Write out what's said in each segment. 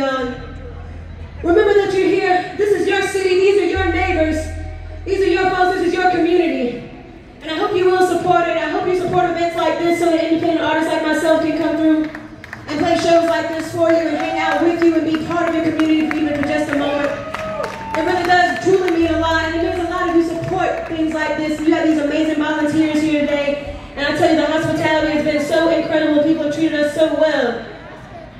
pleasure to be here, y'all. Remember that you're here. This is your city. These are your neighbors. These are your folks. This is your community. And I hope you will support it. I hope you support events like this so that independent artists like myself can come through and play shows like this for you and hang out with you and be part of your community even for just a moment. It really does truly mean a lot. And means a lot if you support things like this. You have these amazing volunteers here today. And I tell you, the hospitality has been so incredible. People have treated us so well.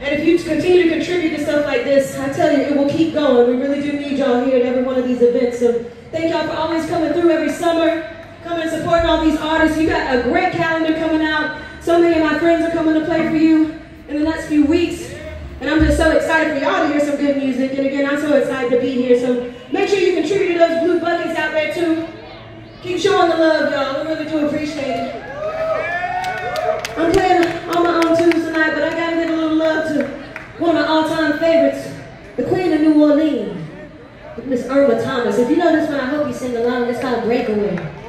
And if you continue to contribute to stuff like this, I tell you, it will keep going. We really do need y'all here at every one of these events. So thank y'all for always coming through every summer, coming and supporting all these artists. You got a great calendar coming out. So many of my friends are coming to play for you in the next few weeks. And I'm just so excited for y'all to hear some good music. And again, I'm so excited to be here. So make sure you contribute to those blue buckets out there too. Keep showing the love, y'all. We really do appreciate it. I'm playing on my own tunes tonight, but I gotta give a little love to one of my all-time favorites, the Queen of New Orleans, Miss Irma Thomas. If you know this one, I hope you sing along. It's called Breakaway.